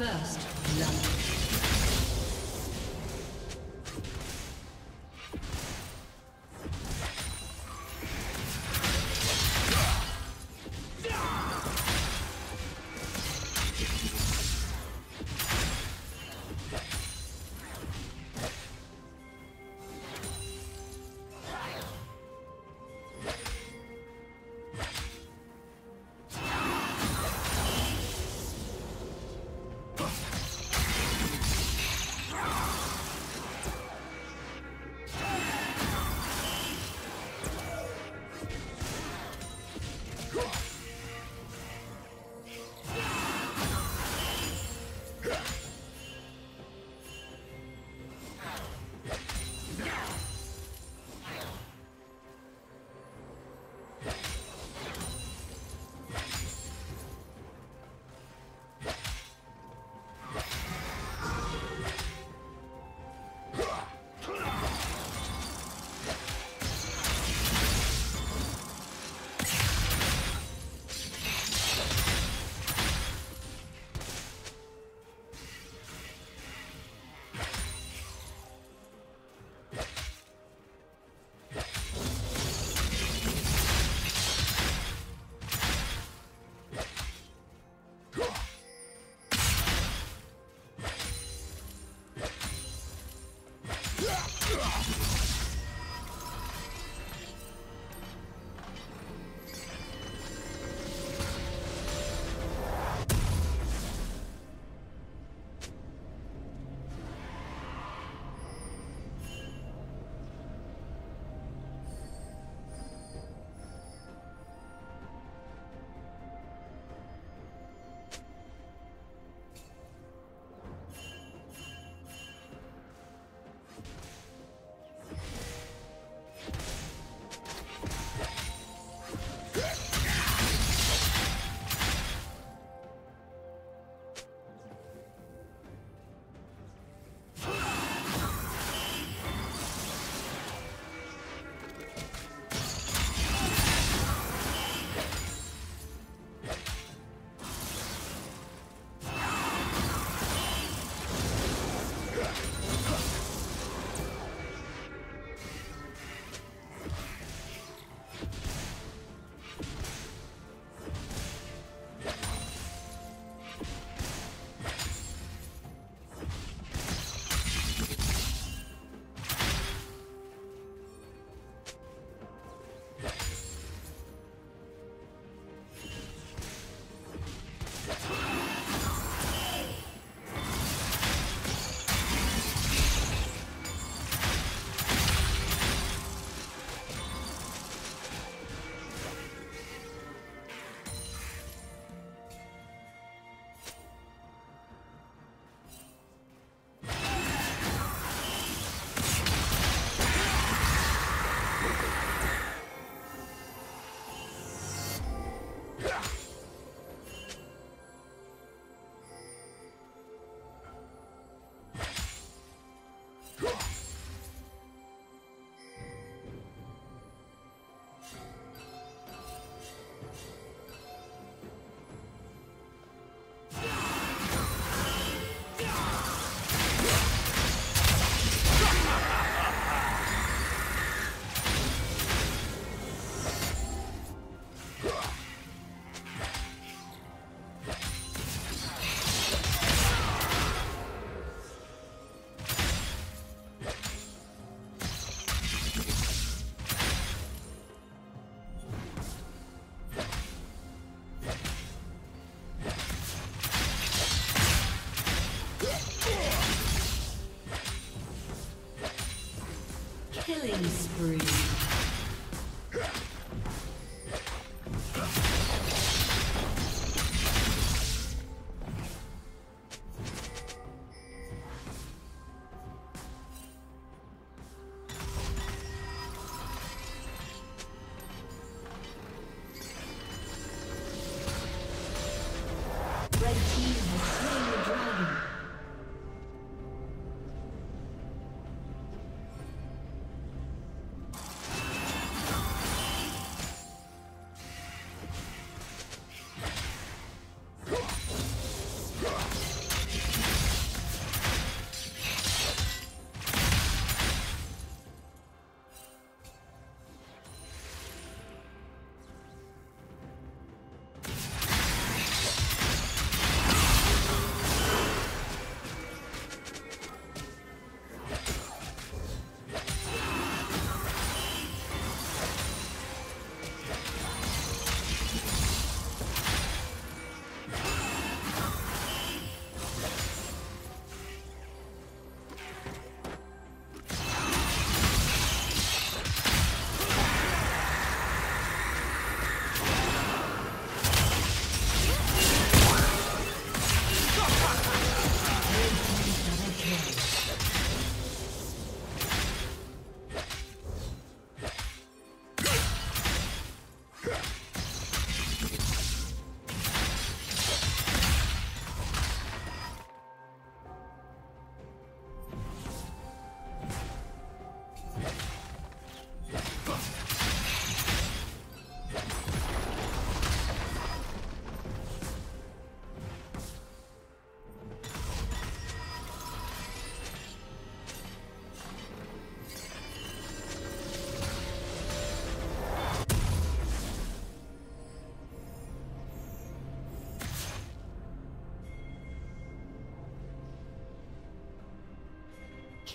First blood.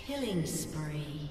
Killing spree.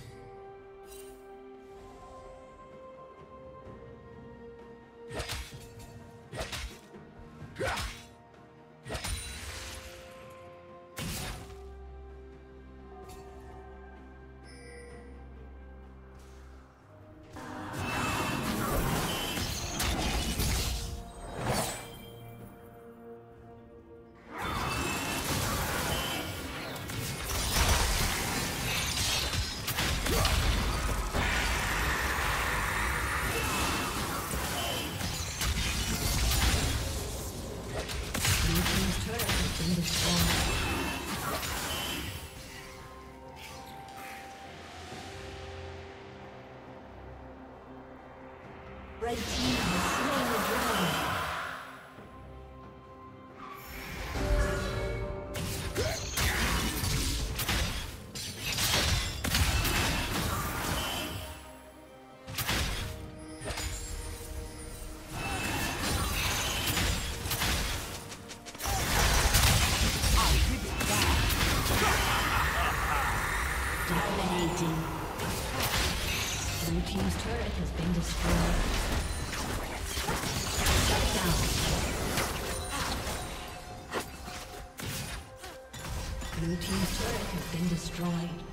Red destroyed.